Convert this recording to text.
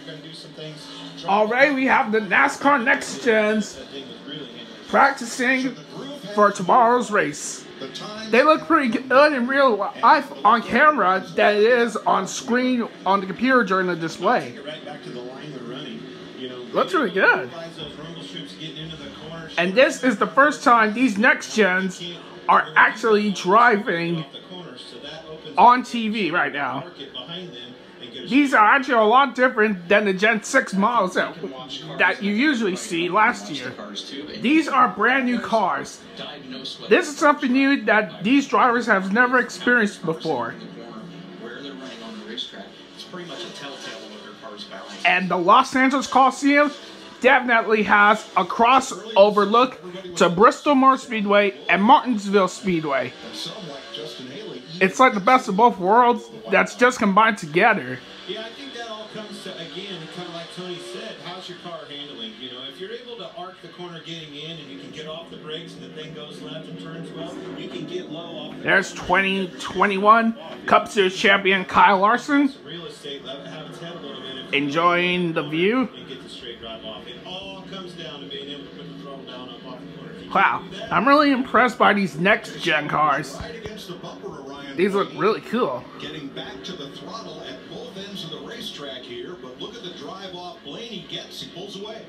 you're going to do some things. Already we have the NASCAR Next Gens That thing was really interesting. practicing for tomorrow's race. They look pretty good in real life on camera than it is on screen on the computer during the display. Get right back to the line they're running. You know, Looks really good. realize those rumble strips getting into the corners. And this is the first time these next gens are actually driving off the corners, so that opens on TV right now. These are actually a lot different than the Gen 6 models that, that you usually see last year. These are brand new cars. This is something new that these drivers have never experienced before. And the Los Angeles Coliseum definitely has a crossover look to Bristol Motor Speedway and Martinsville Speedway. It's like the best of both worlds that's just combined together. Yeah, I think that all comes to again, Tony said, how's your car handling? You know, if you're able to arc the corner getting in and you can get off the brakes and the thing goes left and turns well, you can get low off the There's 2021 Cup Series champion Kyle Larson real estate, have a little enjoying the view. and get the straight drive off. It all comes down to being able to put the throttle down up the corner. If Wow, can do that, I'm really impressed by these next gen cars. Right against the bumper, Orion. These look really cool. Getting back to the throttle at both ends of the racetrack here, but look at the drive off Blaney gets. He pulls away.